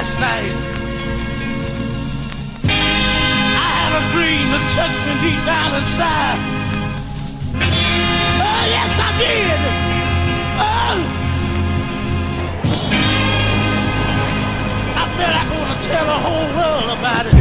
last night. I had a dream that touched me deep down inside. Oh, yes, I did. Oh. I bet like I going to tell the whole world about it.